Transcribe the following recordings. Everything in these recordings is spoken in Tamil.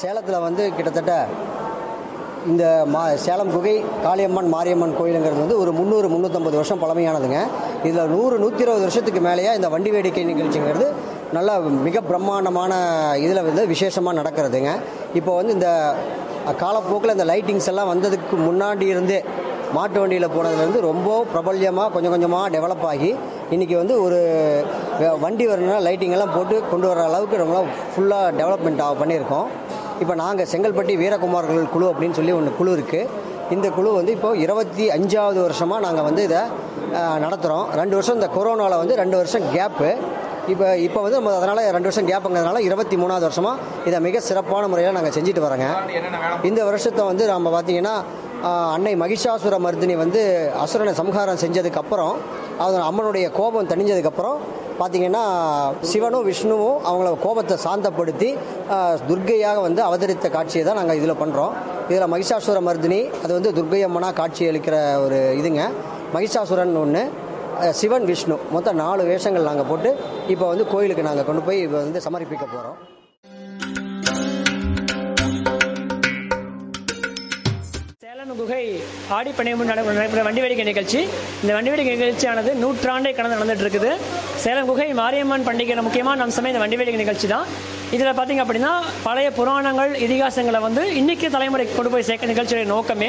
சேலத்தில் வந்து கிட்டத்தட்ட இந்த மா சேலம் குகை காளியம்மன் மாரியம்மன் கோயிலுங்கிறது வந்து ஒரு முந்நூறு முந்நூற்றம்பது வருஷம் பழமையானதுங்க. இதில் நூறு நூற்றி இருபது வருஷத்துக்கு மேலேயே இந்த வண்டி வேடிக்கை நிகழ்ச்சிங்கிறது நல்லா மிக பிரம்மாண்டமான இதில் வந்து விசேஷமாக நடக்கிறதுங்க. இப்போ வந்து இந்த காலப்போக்கில் இந்த லைட்டிங்ஸ் எல்லாம் வந்ததுக்கு முன்னாடி இருந்தே மாட்டு வண்டியில் போனதுலேருந்து ரொம்ப பிரபல்யமாக கொஞ்சம் கொஞ்சமாக டெவலப் ஆகி இன்றைக்கி வந்து ஒரு வண்டி வரணும்னா லைட்டிங் எல்லாம் போட்டு கொண்டு வர அளவுக்கு ரொம்ப ஃபுல்லாக டெவலப்மெண்ட் பண்ணியிருக்கோம். இப்போ நாங்கள் செங்கல்பட்டி வீரகுமார்கள் குழு அப்படின்னு சொல்லி ஒன்று குழு இருக்குது இந்த குழு வந்து இப்போது இருபத்தி அஞ்சாவது வருஷமாக நாங்கள் வந்து இதை நடத்துகிறோம் ரெண்டு வருஷம் இந்த கொரோனாவில் வந்து ரெண்டு வருஷம் கேப்பு இப்போ இப்போ வந்து நம்ம அதனால் ரெண்டு வருஷம் கேப்புங்கிறதுனால இருபத்தி மூணாவது வருஷமாக இதை மிக சிறப்பான முறையில் நாங்கள் செஞ்சுட்டு வரோங்க இந்த வருஷத்தை வந்து நம்ம பார்த்தீங்கன்னா அன்னை மகிஷாசுர மருதினி வந்து அசுரனை சம்ஹாரம் செஞ்சதுக்கப்புறம் அது அம்மனுடைய கோபம் தணிஞ்சதுக்கப்புறம் பார்த்தீங்கன்னா சிவனும் விஷ்ணுவும் அவங்கள கோபத்தை சாந்தப்படுத்தி துர்க்கையாக வந்து அவதரித்த காட்சியை தான் நாங்கள் இதில் பண்ணுறோம் இதில் மகிஷாசுர மர்தினி அது வந்து துர்க்கை அம்மனாக காட்சி அளிக்கிற ஒரு இதுங்க. மகிஷாசுரன் ஒன்று சிவன் விஷ்ணு. மொத்தம் நாலு வேஷங்கள் நாங்கள் போட்டு இப்போ வந்து கோயிலுக்கு நாங்கள் கொண்டு போய் இப்போ வந்து சமர்ப்பிக்க போகிறோம் சேலம் குகை ஆடி பணியமுன் நடைபெற வண்டி வேடிக்கை நிகழ்ச்சி. இந்த வண்டி வேடிக்கை நிகழ்ச்சியானது நூற்றாண்டை கடந்து நடந்துட்டு இருக்குது. சேலம் குகை மாரியம்மன் பண்டிகையில் முக்கியமான அம்சமே இந்த வண்டி வேடிக்கை நிகழ்ச்சி தான் இதில் பார்த்தீங்க அப்படின்னா பழைய புராணங்கள் இதிகாசங்களை வந்து இன்னைக்கு தலைமுறைக்கு கொண்டு போய் சேர்க்க நிகழ்ச்சியுடைய நோக்கமே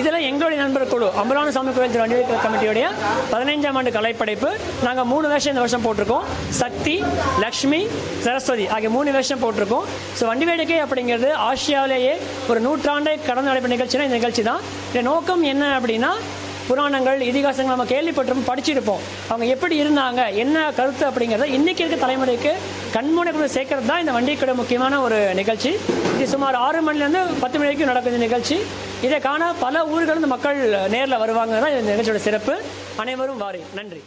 இதில் எங்களுடைய நண்பர் குழு அம்பலான சாமி கோயில் திரு வண்டி கமிட்டியுடைய பதினைஞ்சாம் ஆண்டு கலைப்படைப்பு. நாங்கள் மூணு வேஷம் இந்த வருஷம் போட்டிருக்கோம். சக்தி லக்ஷ்மி சரஸ்வதி ஆகிய மூணு வேஷம் போட்டிருக்கோம். ஸோ வண்டி வேடிக்கை அப்படிங்கிறது ஆசியாவிலேயே ஒரு நூற்றாண்டை கடந்து நடைபெற்ற நிகழ்ச்சினா இந்த நிகழ்ச்சி தான் இந்த நோக்கம் என்ன அப்படின்னா புராணங்கள் இதிகாசங்கள் நம்ம கேள்விப்பட்டிருப்போம் படிச்சிருப்போம். அவங்க எப்படி இருந்தாங்க என்ன கருத்து அப்படிங்கிறத இன்னைக்கு இருக்க தலைமுறைக்கு கண்முனைக்குள்ள சேர்க்கறது தான் இந்த வண்டிக்கூட முக்கியமான ஒரு நிகழ்ச்சி. இது சுமார் ஆறு மணிலேருந்து பத்து மணி வரைக்கும் நடக்கும் இந்த நிகழ்ச்சி. இதை காண பல ஊர்களிலிருந்து மக்கள் நேரில் வருவாங்க தான் இந்த நிகழ்ச்சியோட சிறப்பு. அனைவரும் வாரி. நன்றி.